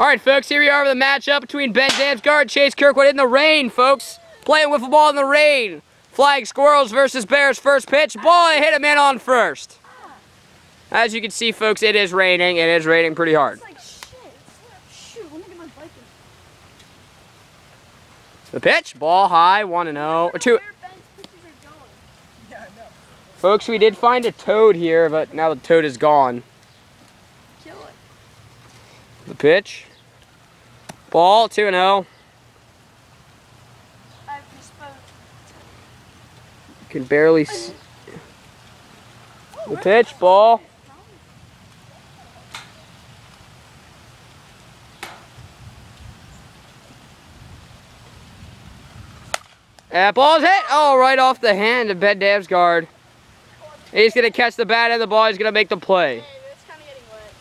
All right, folks, here we are with a matchup between Ben Damsgaard and Chase Kirkwood in the rain, folks. Playing wiffle ball in the rain. Flying Squirrels versus Bears first pitch. Ball, hit a man on first. As you can see, folks, it is raining. It is raining pretty hard. It's like shit. It's like, shoot, let me get my bike in. The pitch, ball high, 1 and 0. Or 2. Where Ben's pitches are going. Yeah, I know. Folks, we did find a toad here, but now the toad is gone. The pitch. Ball, 2 and oh. 0. I. You can barely see. The pitch, ball. That ball's hit. Oh, right off the hand of Ben Damsgaard. He's going to catch the bat and the ball. He's going to make the play. Hey, it's kind of getting wet.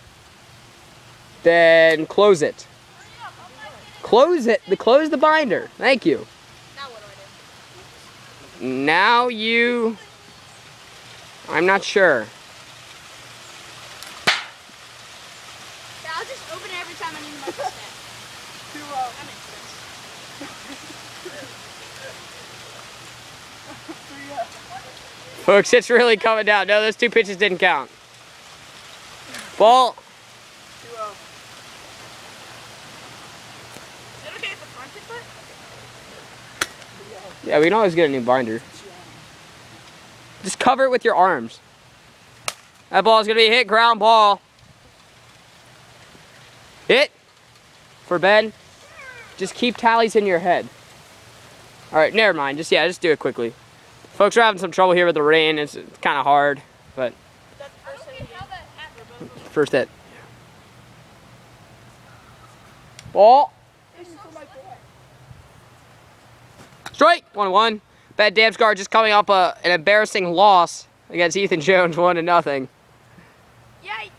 Then close it. Hurry up, I'm not getting Close it. The close the binder. Thank you. Now what do I do? Now you. I'm not sure. Yeah, I'll just open it every time I need to make a snap. Uh, That makes sense. uh, Folks, it's really coming down. No, those two pitches didn't count. Ball. two, uh, Is it okay if the front gets wet? Yeah, we can always get a new binder. Just cover it with your arms. That ball's gonna be hit ground ball. Hit for Ben. Just keep tallies in your head. All right, never mind. Just yeah, just do it quickly. Folks are having some trouble here with the rain. It's, it's kind of hard, but first hit. Ball. this is for my boy. Strike. One one. Bad Damsgaard just coming up a, an embarrassing loss against Ethan Jones, one to nothing. Yay!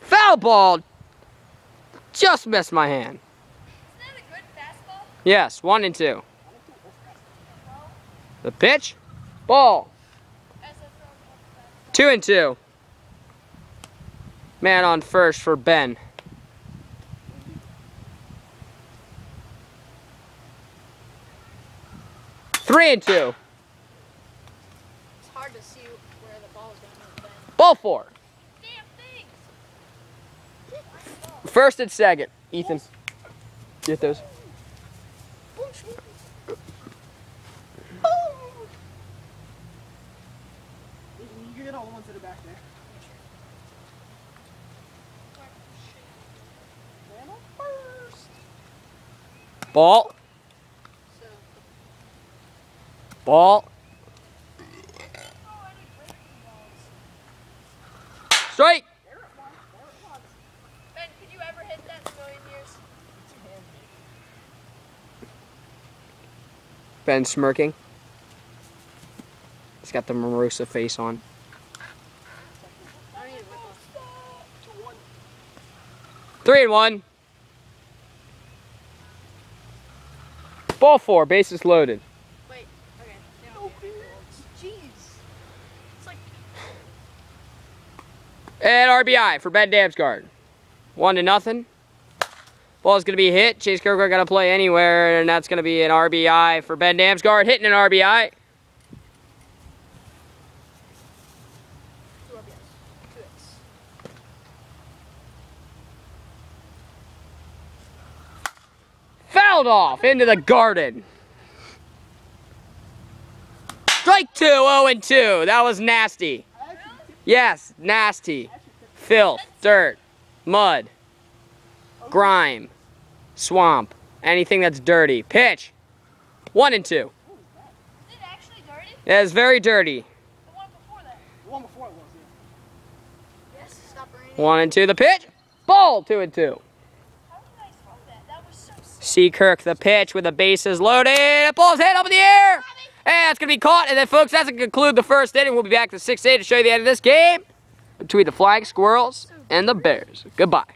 Foul ball. Just missed my hand. Isn't that a good fastball? Yes, one and two. The pitch. Ball. As a throw. Two and two. Man on first for Ben. Three and two. It's hard to see where the ball is going to move. Ball four. Damn! First and second. Ethan. Get those. You get all the ones that are back there. Man on first. Ball. So, Ball. Strike. There it it was. Ben, could you ever hit that in a million years? It's a hand me. Ben smirking. He's got the Morosa face on. I need a whip Two, one. Three and one. Ball four, bases loaded. And RBI for Ben Damsgaard. One to nothing. Ball's gonna be hit. Chase Kirkwood got to play anywhere, and that's gonna be an RBI for Ben Damsgaard, hitting an RBI. Fouled off into the garden. Strike two, 0 and 2. That was nasty. I actually tipped Yes, nasty. Filth, dirt, mud, grime, swamp, anything that's dirty. Pitch. One and two. Is it actually dirty? Yeah, it's very dirty. The one before that. the one before it was, yeah. Yes, stop raining. One and two. The pitch. Ball. Two and two. How did I throw that? That was so sick. C. Kirk, the pitch with the bases loaded. Ball's hit up in the air. And it's going to be caught. And then, folks, that's going to conclude the first inning. We'll be back to 6 8 to show you the end of this game between the Flying Squirrels and the Bears. Goodbye.